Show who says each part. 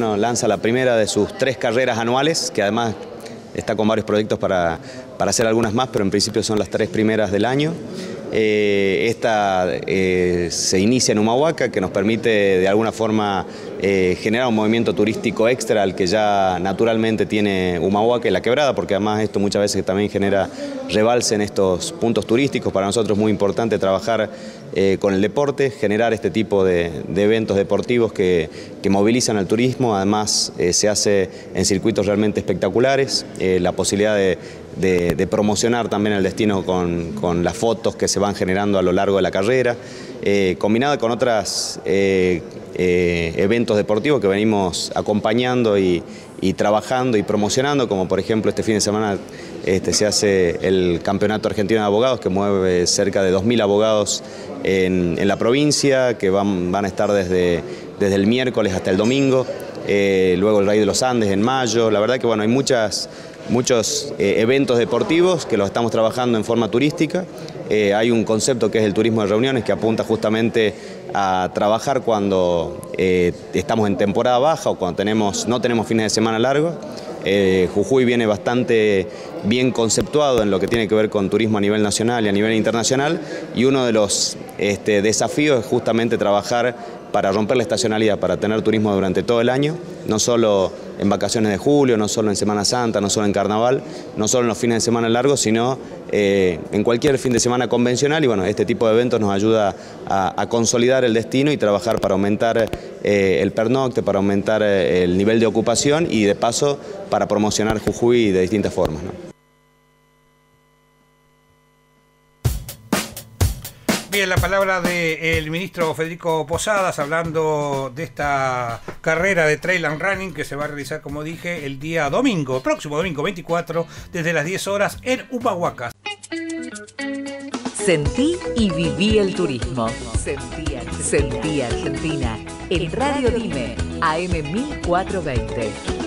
Speaker 1: lanza la primera de sus tres carreras anuales, que además está con varios proyectos para, para hacer algunas más, pero en principio son las tres primeras del año. Eh, esta eh, se inicia en Humahuaca, que nos permite de alguna forma eh, generar un movimiento turístico extra al que ya naturalmente tiene Humahuaca y la quebrada, porque además esto muchas veces también genera rebalse en estos puntos turísticos. Para nosotros es muy importante trabajar con el deporte, generar este tipo de, eventos deportivos que, movilizan al turismo, además se hace en circuitos realmente espectaculares, la posibilidad de de, promocionar también el destino con, las fotos que se van generando a lo largo de la carrera, eh, combinada con otros eh, eh, eventos deportivos que venimos acompañando y, trabajando y promocionando, como por ejemplo este fin de semana este, se hace el Campeonato Argentino de Abogados, que mueve cerca de 2.000 abogados en, la provincia, que van, van a estar desde, desde el miércoles hasta el domingo. luego el Rey de los Andes en mayo. La verdad que bueno, hay muchas muchos eh, eventos deportivos que los estamos trabajando en forma turística. Eh, hay un concepto que es el turismo de reuniones que apunta justamente a trabajar cuando eh, estamos en temporada baja o cuando tenemos, no tenemos fines de semana largos. Jujuy viene bastante bien conceptuado en lo que tiene que ver con turismo a nivel nacional y a nivel internacional y uno de los este, desafíos es justamente trabajar para romper la estacionalidad, para tener turismo durante todo el año, no solo en vacaciones de julio, no solo en Semana Santa, no solo en Carnaval, no solo en los fines de semana largos, sino eh, en cualquier fin de semana convencional y bueno, este tipo de eventos nos ayuda a, consolidar el destino y trabajar para aumentar eh, el pernocte, para aumentar eh, el nivel de ocupación y de paso para promocionar Jujuy de distintas formas.
Speaker 2: Bien, la palabra del ministro Federico Posadas hablando de esta carrera de trail and running que se va a realizar, como dije, el día domingo, próximo domingo 24, desde las 10 horas en Humahuaca.
Speaker 3: Sentí y viví el turismo. Sentí Argentina. Sentí Argentina. En Radio Dime, AM 1420.